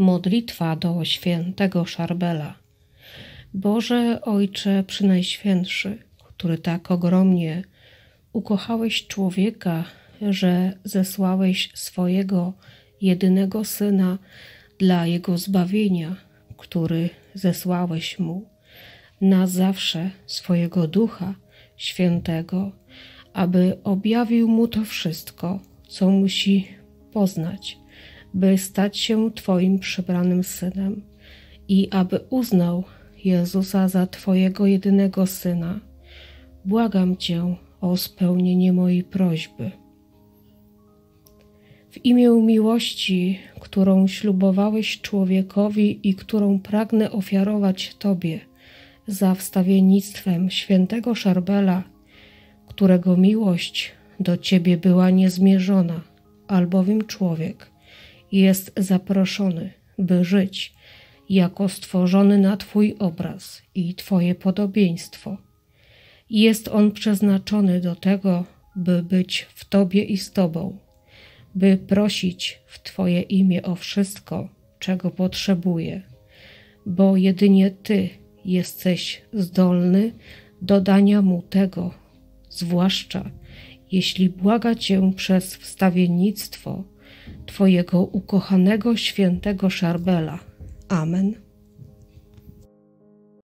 Modlitwa do świętego Szarbela. Boże Ojcze Przynajświętszy, który tak ogromnie ukochałeś człowieka, że zesłałeś swojego jedynego Syna dla jego zbawienia, który zesłałeś mu na zawsze swojego Ducha Świętego, aby objawił mu to wszystko, co musi poznać, by stać się Twoim przybranym synem i aby uznał Jezusa za Twojego jedynego syna. Błagam Cię o spełnienie mojej prośby. W imię miłości, którą ślubowałeś człowiekowi i którą pragnę ofiarować Tobie za wstawiennictwem świętego Szarbela, którego miłość do Ciebie była niezmierzona, albowiem człowiek jest zaproszony, by żyć jako stworzony na Twój obraz i Twoje podobieństwo. Jest on przeznaczony do tego, by być w Tobie i z Tobą, by prosić w Twoje imię o wszystko, czego potrzebuje, bo jedynie Ty jesteś zdolny do dania mu tego, zwłaszcza jeśli błaga Cię przez wstawiennictwo Twojego ukochanego świętego Szarbela. Amen.